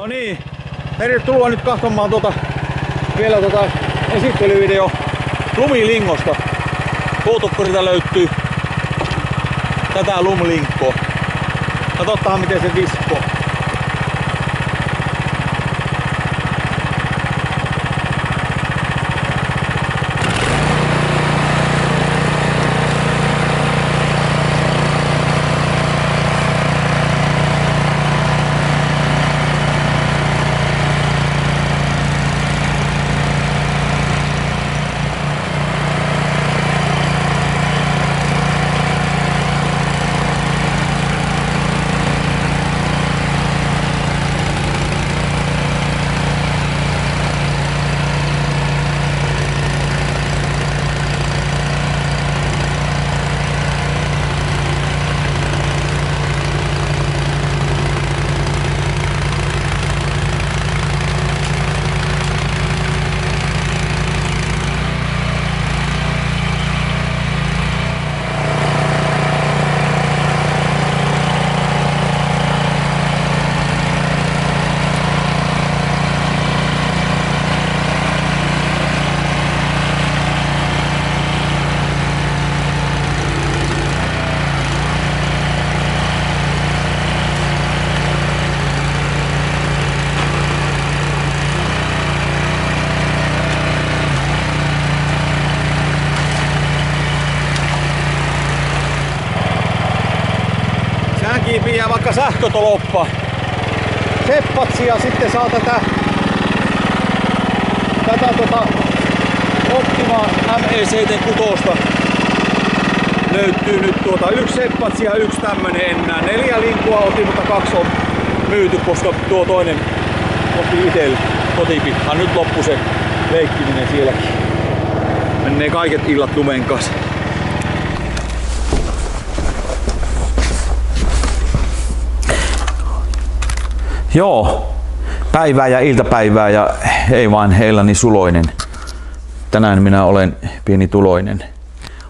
No niin, tervetuloa nyt katsomaan tuota, vielä tuota esittelyvideo lumilingosta. Puutukkurilta löytyy tätä lumlinkkoa. Katsotaan miten se viskoo. Sehän kiipiää vaikka sähkötoloppa. Seppatsi ja sitten saa tätä, tätä tota Optima ME76 löytyy nyt tuota yksi seppatsi ja yksi tämmönen enää. Neljä linkua otin, mutta kaksi on myyty, koska tuo toinen otti itselle kotipihaan. Nyt loppu se leikkiminen sielläkin. Menee kaiket illat lumen kanssa. Joo, päivää ja iltapäivää ja ei vaan heilläni suloinen. Tänään minä olen pieni tuloinen,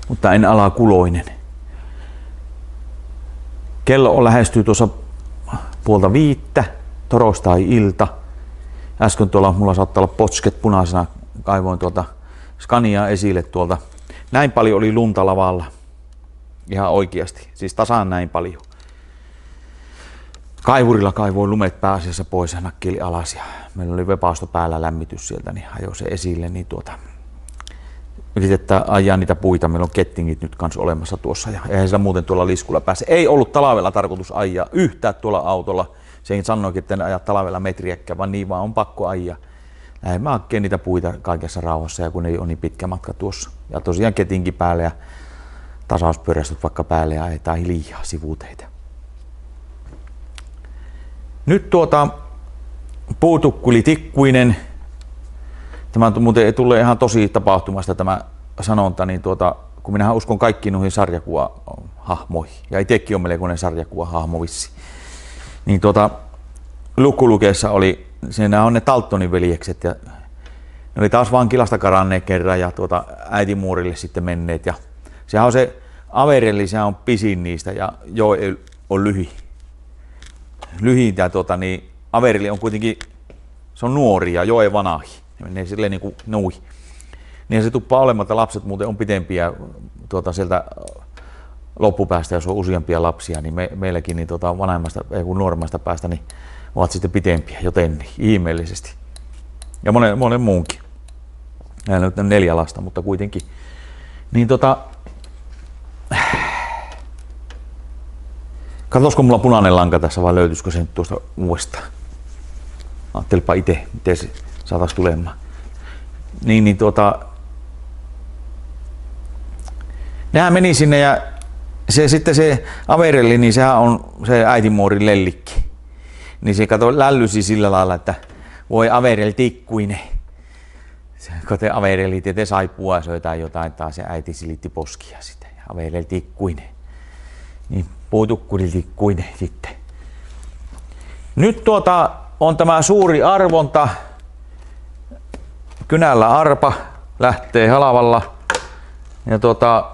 mutta en alakuloinen. Kello on lähestyy tuossa puolta viittä, torstai ilta. Äsken tuolla mulla saattaa olla potsket punaisena, kaivoin tuolta Scaniaa esille tuolta. Näin paljon oli lunta lavalla. Ihan oikeasti, siis tasan näin paljon kaivurilla kaivoin lumet pääasiassa pois ja nakkeli alas ja meillä oli vepausto päällä lämmitys sieltä, niin hajosi se esille, niin tuota, yritetään ajaa niitä puita, meillä on kettingit nyt kanssa olemassa tuossa ja eihän sillä muuten tuolla liskulla pääse. Ei ollut talvella tarkoitus ajaa yhtään tuolla autolla, sen sanoikin, että en aja talvella metriäkään, vaan niin vaan on pakko ajaa. Näin mä hakkeen niitä puita kaikessa rauhassa ja kun ei ole niin pitkä matka tuossa. Ja tosiaan ketinkin päälle ja tasauspyörästöt vaikka päälle ja ajetaan hiljaa sivuteitä. Nyt tuota puutukkuli tikkuinen. Tämä muuten tulee ihan tosi tapahtumasta tämä sanonta, niin tuota, kun minähän uskon kaikkiin noihin sarjakuvahahmoihin, ja itsekin on melkoinen sarjakuvahahmo vissi, niin tuota, lukkulukeessa oli, siinä on ne Taltonin veljekset, ja ne oli taas vankilasta karanneet kerran, ja tuota, äitimuurille sitten menneet, ja sehän on se Averelli, se on pisin niistä, ja joo on lyhi lyhintä tota, niin Averili on kuitenkin, se on nuori ja Joe vanahi. Ne silleen niin kuin nui. Niin se tuppaa olemaan, että lapset muuten on pitempiä tuota, sieltä loppupäästä, jos on useampia lapsia, niin me, meilläkin niin tuota, vanhemmasta, ei kun nuoremmasta päästä, niin ovat sitten pitempiä, joten ihmeellisesti. Ja monen, monen muunkin. Näillä nyt neljä lasta, mutta kuitenkin. Niin tota, Katsoisiko mulla punainen lanka tässä vai löytyisikö se nyt tuosta uudestaan? Ajattelipa itse, miten se saataisiin tulemaan. Niin, niin tuota... Nehän meni sinne ja se sitten se Averelli, niin sehän on se äitimuori lellikki. Niin se kato lällysi sillä lailla, että voi Averel tikkuine. Se kote Avereli te saippua tai jotain, taas se äiti silitti poskia sitä. Averel tikkuine. Niin puutukkulitikkuinen sitten. Nyt tuota on tämä suuri arvonta. Kynällä arpa lähtee halavalla. Ja tuota,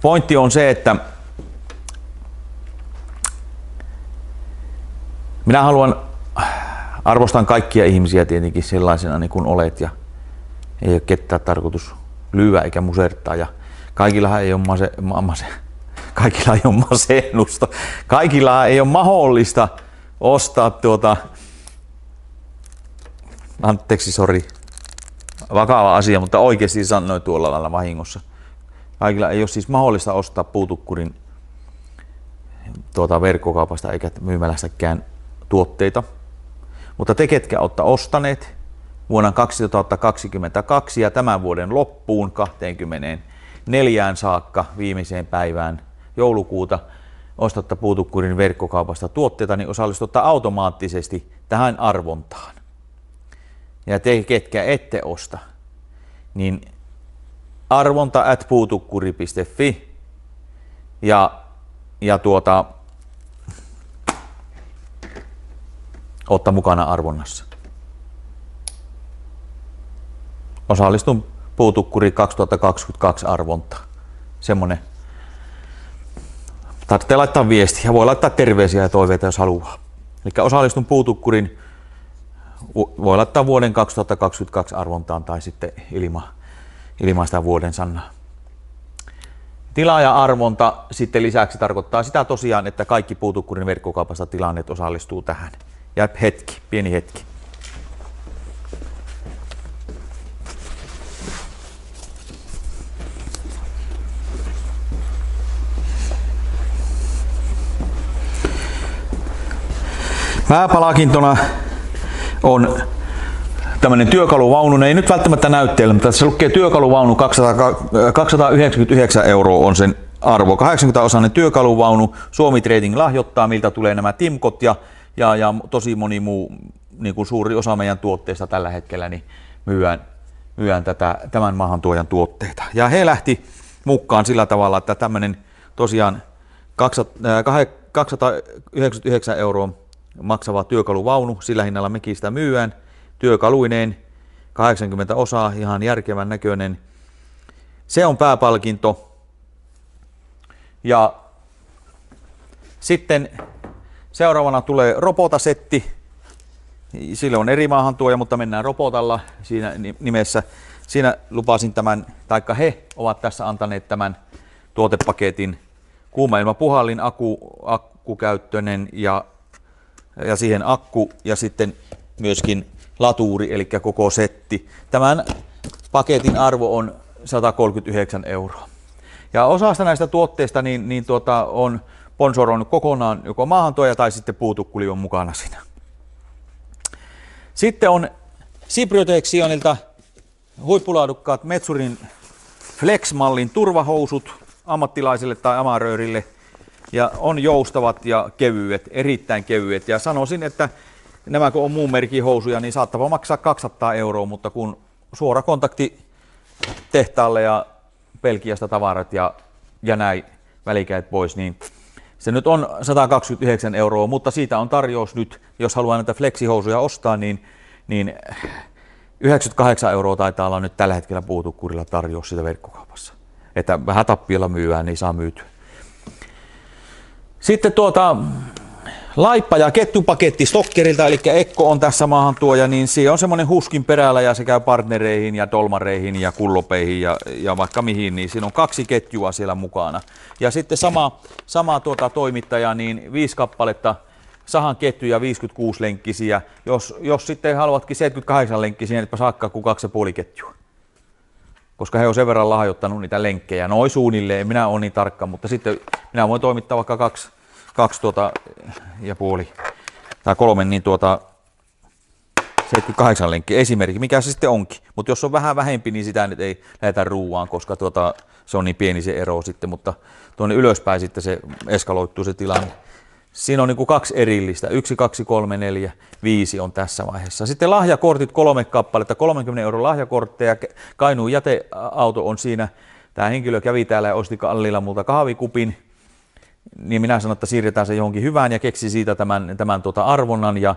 pointti on se, että minä haluan, arvostan kaikkia ihmisiä tietenkin sellaisena niin kuin olet ja ei ole ketään tarkoitus lyödä eikä musertaa ja kaikilla ei ole mase, mase, kaikilla ei ole masennusta, kaikilla ei ole mahdollista ostaa tuota, anteeksi, sori, vakava asia, mutta oikeasti sanoin tuolla lailla vahingossa. Kaikilla ei ole siis mahdollista ostaa puutukkurin tuota verkkokaupasta eikä myymälästäkään tuotteita. Mutta te, ketkä olette ostaneet vuonna 2022 ja tämän vuoden loppuun 24 saakka viimeiseen päivään joulukuuta ostatta puutukkurin verkkokaupasta tuotteita, niin osallistutte automaattisesti tähän arvontaan. Ja te, ketkä ette osta, niin arvonta at puutukkuri.fi ja, ja tuota, ottaa mukana arvonnassa. Osallistun puutukkuri 2022 arvonta. Semmonen. Tarvitsee laittaa viestiä. Voi laittaa terveisiä ja toiveita, jos haluaa. Eli osallistun puutukkurin voi laittaa vuoden 2022 arvontaan tai sitten ilma, ilmaista vuoden sanaa. Tilaaja-arvonta sitten lisäksi tarkoittaa sitä tosiaan, että kaikki puutukkurin verkkokaupasta tilanneet osallistuu tähän. Ja hetki, pieni hetki. Pääpalakintona on tämmöinen työkaluvaunu, ne ei nyt välttämättä näytteellä, mutta tässä lukee työkaluvaunu 200, 299 euroa on sen arvo. 80-osainen työkaluvaunu, Suomi Trading lahjoittaa, miltä tulee nämä timkot ja, ja, ja tosi moni muu, niin kuin suuri osa meidän tuotteista tällä hetkellä, niin myydään, myydään tätä, tämän maahantuojan tuotteita. Ja he lähti mukaan sillä tavalla, että tämmöinen tosiaan 299 euroa maksava työkaluvaunu, sillä hinnalla mekin sitä myyään, työkaluineen, 80 osaa, ihan järkevän näköinen. Se on pääpalkinto. Ja sitten seuraavana tulee robotasetti. Sille on eri maahantuoja, mutta mennään robotalla siinä nimessä. Siinä lupasin tämän, taikka he ovat tässä antaneet tämän tuotepaketin kuumailmapuhallin akku, akkukäyttöinen ja ja siihen akku ja sitten myöskin latuuri, eli koko setti. Tämän paketin arvo on 139 euroa. Ja osasta näistä tuotteista niin, niin tuota, on sponsoroinut kokonaan joko maahantuoja tai sitten puutukkuli on mukana siinä. Sitten on Sibrioteksionilta huippulaadukkaat Metsurin Flex-mallin turvahousut ammattilaisille tai amaröörille – ja on joustavat ja kevyet, erittäin kevyet. Ja sanoisin, että nämä kun on muun merkin housuja, niin saattaa maksaa 200 euroa, mutta kun suora kontakti tehtaalle ja Pelkiästä tavarat ja, ja näin välikäet pois, niin se nyt on 129 euroa, mutta siitä on tarjous nyt, jos haluaa näitä flexihousuja ostaa, niin, niin 98 euroa taitaa olla nyt tällä hetkellä puutukurilla tarjous sitä verkkokaupassa. Että vähän tappiolla myyään, niin saa myytyä. Sitten tuota, laippa- ja kettupaketti Stokkerilta, eli Ekko on tässä maahan tuoja, niin se on semmoinen huskin perällä ja se käy partnereihin ja dolmareihin ja kullopeihin ja, ja vaikka mihin, niin siinä on kaksi ketjua siellä mukana. Ja sitten sama, sama tuota toimittaja, niin viisi kappaletta sahan ketjuja 56 lenkkisiä. Jos, jos sitten haluatkin 78 lenkkisiä, niin saakka kuin kaksi puoli ketjua koska he on sen verran lahjoittanut niitä lenkkejä. Noin suunnilleen, minä olen niin tarkka, mutta sitten minä voin toimittaa vaikka kaksi, kaksi tuota ja puoli tai kolme, niin tuota 78 lenkkiä esimerkki, mikä se sitten onkin. Mutta jos on vähän vähempi, niin sitä nyt ei lähetä ruuaan, koska tuota, se on niin pieni se ero sitten, mutta tuonne ylöspäin sitten se eskaloittuu se tilanne. Siinä on niin kaksi erillistä. Yksi, kaksi, kolme, neljä, viisi on tässä vaiheessa. Sitten lahjakortit, kolme kappaletta, 30 euron lahjakortteja. Kainuun jäteauto on siinä. Tämä henkilö kävi täällä ja osti kallilla multa kahvikupin. Niin minä sanoin, että siirretään se johonkin hyvään ja keksi siitä tämän, tämän tuota arvonnan. Ja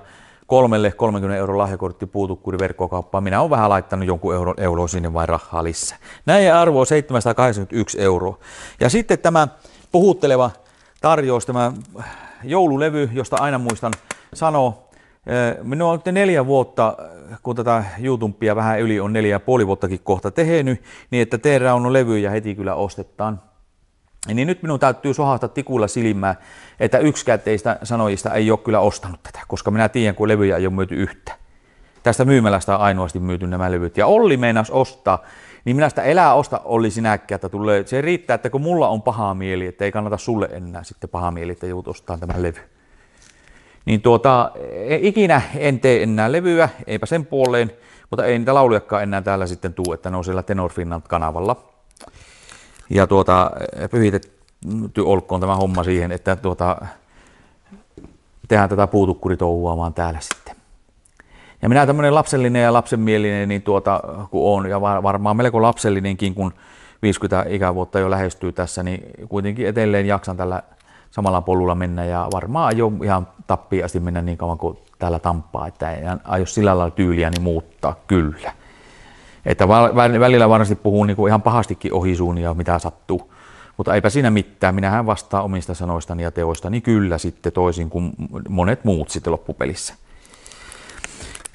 kolmelle 30 euron lahjakortti puutukkuri verkkokauppaan. Minä olen vähän laittanut jonkun euro, euro sinne vai rahaa lisää. Näin arvo on 781 euroa. Ja sitten tämä puhutteleva tarjous, tämä joululevy, josta aina muistan sanoi, Minua on nyt neljä vuotta, kun tätä YouTubea vähän yli on neljä ja puoli vuottakin kohta tehnyt, niin että teidän on levyjä heti kyllä ostetaan. Niin nyt minun täytyy sohata tikulla silmää, että yksikään teistä sanojista ei ole kyllä ostanut tätä, koska minä tiedän, kun levyjä ei ole myyty yhtä. Tästä myymälästä on ainoasti myyty nämä levyt. Ja Olli meinas ostaa, niin minä sitä elää osta Olli sinäkkiä, että tulee. Se riittää, että kun mulla on paha mieli, että ei kannata sulle enää sitten paha mieli, että joudut ostaa tämän levy. Niin tuota, e, ikinä en tee enää levyä, eipä sen puoleen, mutta ei niitä laulujakaan enää täällä sitten tuu, että ne on siellä Tenor Finland-kanavalla. Ja tuota, pyhitetty olkoon tämä homma siihen, että tuota, tehdään tätä puutukkuritouhua vaan täällä sitten. Ja minä tämmöinen lapsellinen ja lapsenmielinen, niin tuota, kun on, ja varmaan melko lapsellinenkin, kun 50 ikävuotta jo lähestyy tässä, niin kuitenkin edelleen jaksan tällä samalla polulla mennä ja varmaan aio ihan tappiin asti mennä niin kauan kuin täällä Tamppaa, että ei aio sillä lailla tyyliä niin muuttaa, kyllä. Että välillä varmasti puhuu niin kuin ihan pahastikin ohi suun ja mitä sattuu. Mutta eipä siinä mitään, minähän vastaan omista sanoistani ja teoistani kyllä sitten toisin kuin monet muut sitten loppupelissä.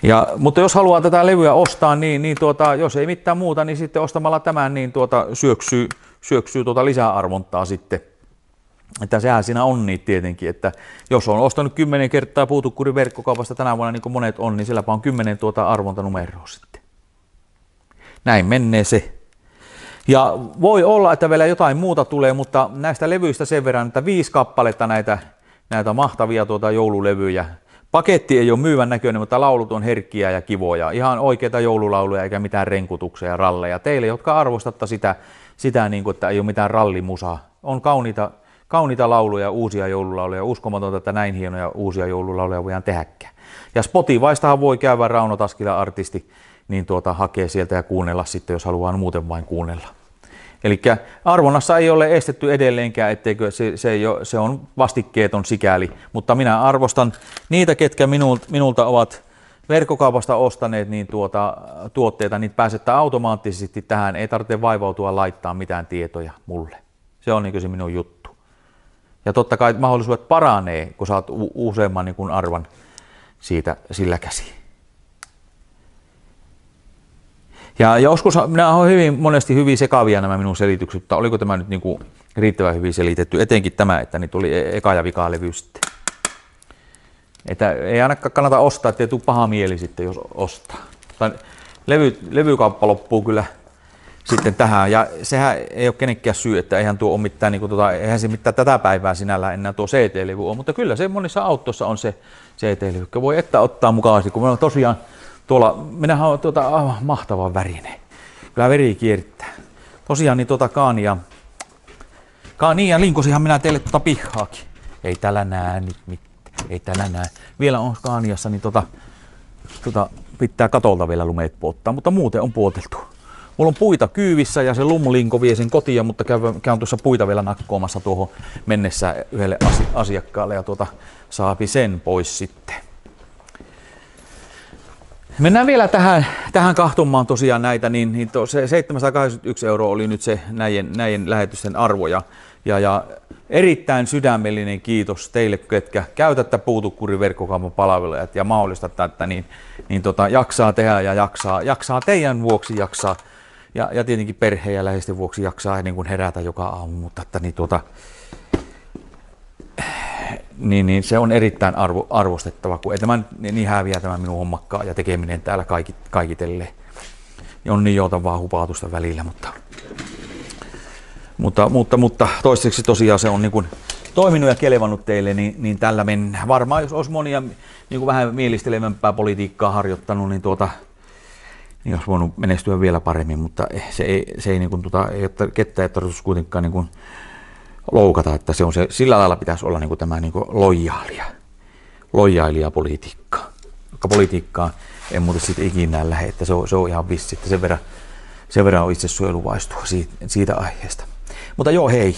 Ja, mutta jos haluaa tätä levyä ostaa, niin, niin tuota, jos ei mitään muuta, niin sitten ostamalla tämän, niin tuota, syöksyy, syöksyy tuota lisäarvontaa sitten että sehän siinä on niin tietenkin, että jos on ostanut kymmenen kertaa puutukkurin verkkokaupasta tänä vuonna, niin kuin monet on, niin silläpä on kymmenen tuota arvontanumeroa sitten. Näin menee se. Ja voi olla, että vielä jotain muuta tulee, mutta näistä levyistä sen verran, että viisi kappaletta näitä, näitä mahtavia tuota joululevyjä. Paketti ei ole myyvän näköinen, mutta laulut on herkkiä ja kivoja. Ihan oikeita joululauluja eikä mitään renkutuksia ja ralleja. Teille, jotka arvostatte sitä, sitä niin kuin, että ei ole mitään rallimusaa. On kauniita kauniita lauluja, uusia joululauluja. Uskomatonta, että näin hienoja uusia joululauluja voidaan tehdäkään. Ja Spotifystahan voi käydä Rauno Taskila artisti, niin tuota, hakee sieltä ja kuunnella sitten, jos haluaa muuten vain kuunnella. Eli arvonnassa ei ole estetty edelleenkään, etteikö se, se, ei ole, se on vastikkeeton sikäli, mutta minä arvostan niitä, ketkä minulta, minulta ovat verkkokaupasta ostaneet niin tuota, tuotteita, niin pääsette automaattisesti tähän, ei tarvitse vaivautua laittaa mitään tietoja mulle. Se on niin se minun juttu. Ja totta kai mahdollisuudet paranee, kun saat u- useamman niin arvan siitä sillä käsi. Ja joskus nämä on hyvin, monesti hyvin sekavia nämä minun selitykset, mutta oliko tämä nyt niin kuin riittävän hyvin selitetty, etenkin tämä, että niin tuli e- eka ja vika levy sitten. Että ei ainakaan kannata ostaa, ettei tule paha mieli sitten, jos ostaa. Tai levy, levykauppa loppuu kyllä sitten tähän. Ja sehän ei ole kenenkään syy, että eihän tuo ole mitään, niin kuin, tota, eihän se mitään tätä päivää sinällä enää tuo CT-levy on, mutta kyllä se monissa autossa on se CT-levy, voi että ottaa mukavasti, kun meillä on tosiaan tuolla, minähän on tuota, ah, mahtava värinen. Kyllä veri kiertää. Tosiaan niin tuota Kaania, Kaania linkosihan minä teille tuota pihaakin. Ei täällä näe nyt mitään, ei täällä näe. Vielä on Kaaniassa, niin tuota, tuota, pitää katolta vielä lumeet puottaa, mutta muuten on puoteltu. Mulla on puita kyyvissä ja se lummulinko vie sen kotiin, mutta käyn, käyn tuossa puita vielä nakkoamassa tuohon mennessä yhdelle asiakkaalle ja tuota, saapi sen pois sitten. Mennään vielä tähän, tähän kahtumaan tosiaan näitä, niin, niin to, se 781 euroa oli nyt se näiden, näiden lähetysten arvoja. Ja, ja erittäin sydämellinen kiitos teille, ketkä käytätte puutukkuri verkkokaupan palveluja ja mahdollistatte, että niin, niin tota, jaksaa tehdä ja jaksaa, jaksaa teidän vuoksi jaksaa ja, ja tietenkin perheen ja läheisten vuoksi jaksaa niin kuin herätä joka aamu, mutta että niin, tuota, niin, niin se on erittäin arvo, arvostettava, kun ei tämä niin, niin häviä tämä minun hommakkaa ja tekeminen täällä kaikit, kaikitelle. On niin joutavaa hupaatusta välillä, mutta, mutta, mutta, mutta toistaiseksi tosiaan se on niin kuin toiminut ja kelevannut teille, niin, niin tällä mennään. Varmaan jos olisi monia niin kuin vähän mielistelevämpää politiikkaa harjoittanut, niin tuota, niin olisi voinut menestyä vielä paremmin, mutta se ei, se ei, niin kuin, tota, ei ole, kettä ei tarvitsisi kuitenkaan niin kuin, loukata, että se on se, sillä lailla pitäisi olla niin kuin, tämä niin kuin, lojaalia, lojaalia politiikkaa. Politiikkaa en muuten sitten ikinä lähde, että se on, se on ihan vissi, että sen verran, sen verran on itse suojeluvaistua siitä, siitä aiheesta. Mutta joo, hei,